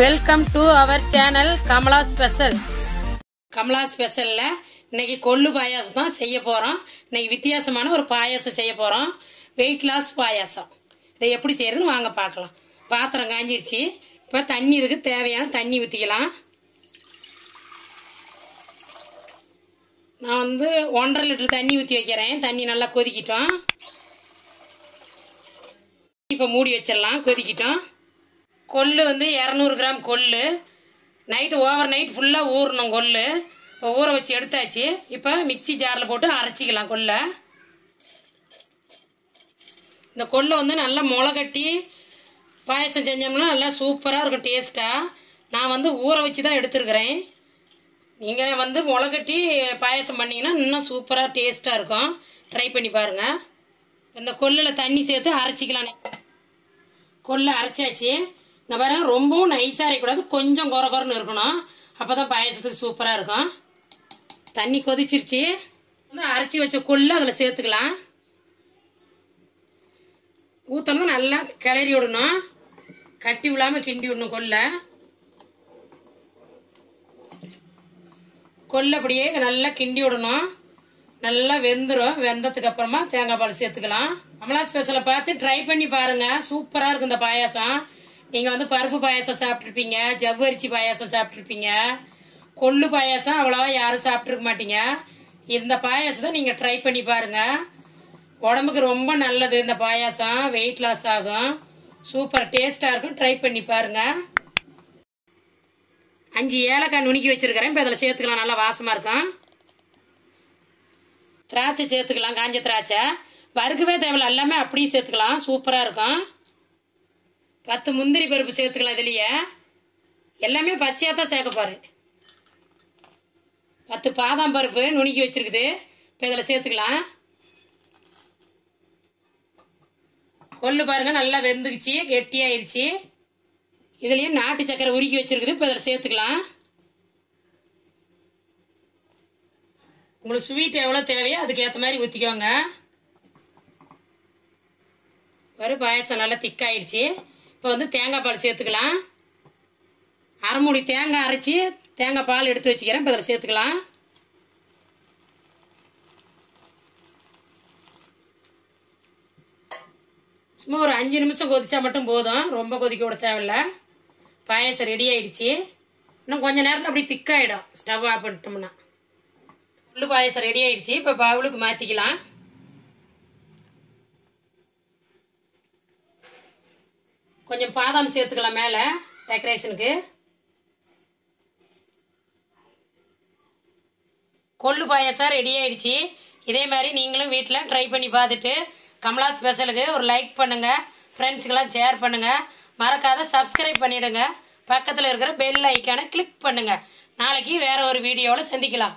Welcome to our channel Kamala special Kamala ஸ்பெஷலில் இன்னைக்கு கொள்ளு பாயாசம் தான் செய்ய போகிறோம் இன்னைக்கு வித்தியாசமான ஒரு பாயாசம் செய்ய போகிறோம் வெயிட் லாஸ் பாயாசம். இதை எப்படி செய்யறதுன்னு வாங்க பார்க்கலாம். பாத்திரம் காஞ்சிருச்சு. இப்போ தண்ணி இதுக்கு தேவையான தண்ணி ஊற்றிக்கலாம் நான் வந்து ஒன்றரை லிட்டர் தண்ணி ஊற்றி வைக்கிறேன். தண்ணி நல்லா கொதிக்கிட்டோம். இப்போ மூடி வச்சிடலாம். கொதிக்கிட்டோம். கொள்ளு வந்து இரநூறு கிராம் கொள்ளு. நைட்டு ஓவர் நைட் ஃபுல்லாக ஊறணும் கொள்ளு. இப்போ ஊற வச்சு எடுத்தாச்சு. இப்போ மிக்ஸி ஜாரில் போட்டு அரைச்சிக்கலாம் கொல்லை இந்த கொள்ளை வந்து நல்லா முளைகட்டி பாயசம் செஞ்சோம்னா நல்லா சூப்பராக இருக்கும் டேஸ்ட்டாக நான் வந்து ஊற வச்சு தான் எடுத்துருக்கிறேன். நீங்கள் வந்து முளைகட்டி பாயசம் பண்ணிங்கன்னா இன்னும் சூப்பராக டேஸ்ட்டாக இருக்கும். ட்ரை பண்ணி பாருங்கள் இந்த கொல்லில் தண்ணி சேர்த்து அரைச்சிக்கலாம். கொல்லை அரைச்சாச்சு. இந்த பாருங்க ரொம்பவும் நைஸாக அரைக்கூடாது கொஞ்சம் குறை குறைன்னு இருக்கணும். அப்போ தான் பாயசத்துக்கு சூப்பராக இருக்கும். தண்ணி கொதிச்சிருச்சு. வந்து அரைச்சி வச்ச கொள்ளு அதில் சேர்த்துக்கலாம். ஊற்றணும் நல்லா கிளறி விடணும். கட்டி விடாமல் கிண்டி விடணும் கொல்லை கொல்லை அப்படியே நல்லா கிண்டி விடணும். நல்லா வெந்துடும் வெந்ததுக்கு அப்புறமா தேங்காய் பால் சேர்த்துக்கலாம். அமலா ஸ்பெஷலை பார்த்து ட்ரை பண்ணி பாருங்க. சூப்பராக இருக்கும் இந்த பாயாசம். நீங்கள் வந்து பருப்பு பாயாசம் சாப்பிட்ருப்பீங்க ஜவ்வரிசி பாயாசம் சாப்பிட்ருப்பீங்க கொள்ளு பாயாசம் அவ்வளோவா யாரும் சாப்பிட்ருக்க மாட்டீங்க. இந்த பாயாசத்தை நீங்கள் ட்ரை பண்ணி பாருங்க. உடம்புக்கு ரொம்ப நல்லது இந்த பாயாசம். வெயிட் லாஸ் ஆகும். சூப்பர் டேஸ்ட்டாக இருக்கும். ட்ரை பண்ணி பாருங்க. அஞ்சு ஏலக்காய் நுணுக்கி வச்சுருக்கிறேன். இப்போ அதில் சேர்த்துக்கலாம். நல்லா வாசமாக இருக்கும். திராட்சை சேர்த்துக்கலாம். காஞ்ச திராட்சை. வறுக்கவே தேவையில்ல. எல்லாமே அப்படியே சேர்த்துக்கலாம். சூப்பராக இருக்கும். பத்து முந்திரி பருப்பு சேர்த்துக்கலாம் இதுலேயே. எல்லாமே பச்சையாக தான் சேர்க்கப்பாரு பத்து பாதாம் பருப்பு நுணுக்கி வச்சுருக்குது. இப்போ இதில் சேர்த்துக்கலாம். கொள்ளு பாருங்கள் நல்லா வெந்துக்குச்சு கெட்டியாயிருச்சு. இதுலேயும் நாட்டு சக்கரை உருக்கி வச்சுருக்குது. இப்போ இதில் சேர்த்துக்கலாம். உங்களுக்கு ஸ்வீட் எவ்வளோ தேவையோ அதுக்கேற்ற மாதிரி ஊற்றிக்கோங்க ஒரு பாயசம் நல்லா திக்காயிடுச்சு இப்போ வந்து தேங்காய் பால் சேர்த்துக்கலாம். அரை மூடி தேங்காய் அரைச்சி தேங்காய் பால் எடுத்து வச்சுக்கிறேன். இப்போ அதில் சேர்த்துக்கலாம். சும்மா ஒரு அஞ்சு நிமிஷம் கொதிச்சா மட்டும் போதும். ரொம்ப கொதிக்க விட தேவையில்ல. பாயசம் ரெடி ஆயிடுச்சு. இன்னும் கொஞ்ச நேரத்தில் அப்படி திக்காயிடும் ஸ்டவ் ஆஃப் பண்ணிட்டோம்னா. உள்ளு பாயசம் ரெடி ஆயிடுச்சு. இப்போ பவுலுக்கு மாற்றிக்கலாம் கொஞ்சம் பாதாம் சேர்த்துக்கலாம் மேலே டெக்கரேஷனுக்கு கொள்ளு பாயசம் ரெடி ஆயிடுச்சு. இதே மாதிரி நீங்களும் வீட்டில் ட்ரை பண்ணி பார்த்துட்டு கமலா ஸ்பெஷலுக்கு ஒரு லைக் பண்ணுங்கள் ஃப்ரெண்ட்ஸுக்கெல்லாம் ஷேர் பண்ணுங்கள் மறக்காத சப்ஸ்கிரைப் பண்ணிவிடுங்க பக்கத்தில் இருக்கிற பெல் ஐக்கானை கிளிக் பண்ணுங்கள் நாளைக்கு வேறு ஒரு வீடியோவில் சந்திக்கலாம்.